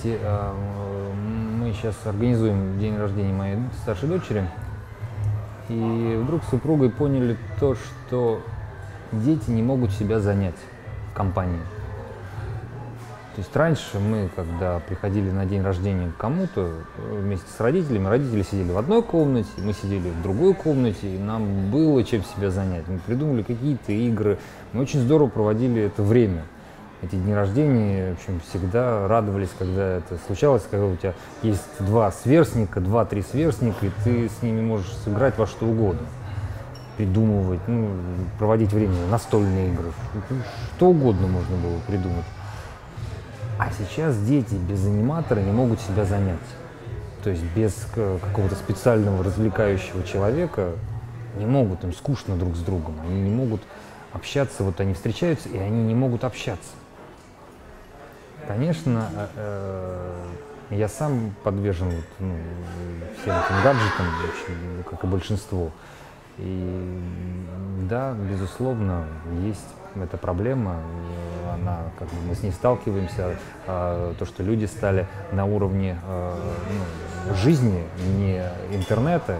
знаете, э, мы сейчас организуем день рождения моей старшей дочери, и вдруг с супругой поняли то, что дети не могут себя занять в компании. То есть раньше мы, когда приходили на день рождения к кому-то вместе с родителями, родители сидели в одной комнате, мы сидели в другой комнате, и нам было чем себя занять. Мы придумали какие-то игры, мы очень здорово проводили это время. Эти дни рождения, в общем, всегда радовались, когда это случалось, когда у тебя есть два сверстника, два-три сверстника, и ты с ними можешь сыграть во что угодно придумывать, ну, проводить время, настольные игры, что угодно можно было придумать. А сейчас дети без аниматора не могут себя занять. То есть без какого-то специального развлекающего человека не могут, им скучно друг с другом, они не могут общаться, вот они встречаются, и они не могут общаться. Конечно, э, э, я сам подвержен ну, всем этим гаджетам, как и большинство. И да, безусловно, есть эта проблема, она, как мы с ней сталкиваемся, а, то, что люди стали на уровне а, ну, жизни, не интернета,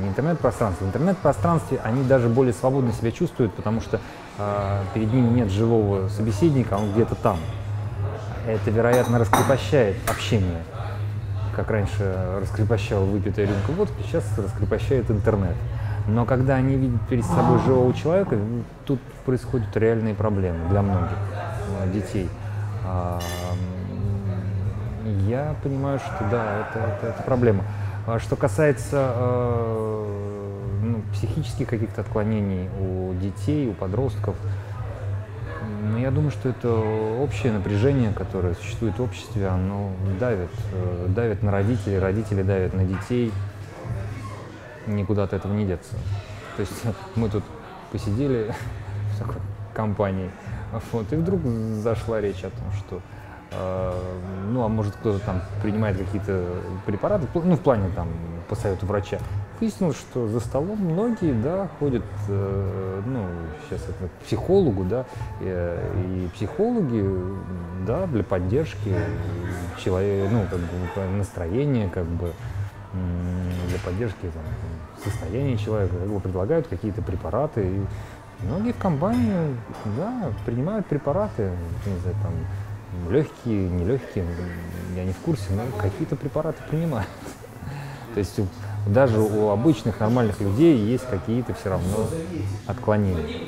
не интернет-пространства. В интернет-пространстве они даже более свободно себя чувствуют, потому что а, перед ними нет живого собеседника, он где-то там. Это, вероятно, раскрепощает общение. Как раньше раскрепощал выпитая рюмка водки, сейчас раскрепощает интернет. Но когда они видят перед собой живого человека, тут происходят реальные проблемы для многих э, детей. А, я понимаю, что да, это, это, это проблема. А что касается э, ну, психических каких-то отклонений у детей, у подростков, я думаю, что это общее напряжение, которое существует в обществе, оно давит, э, давит на родителей, родители давят на детей никуда от этого не деться. То есть мы тут посидели в такой компании, вот, и вдруг зашла речь о том, что э, ну, а может кто-то там принимает какие-то препараты, ну, в плане там по совету врача. Выяснилось, что за столом многие, да, ходят, э, ну, сейчас это к психологу, да, и, и психологи, да, для поддержки человека, ну, как бы настроения, как бы, для поддержки там, состояния человека, как бы предлагают какие-то препараты. И многие в компании да, принимают препараты, не знаю, там, легкие, нелегкие, я не в курсе, но какие-то препараты принимают. То есть даже у обычных нормальных людей есть какие-то все равно отклонения.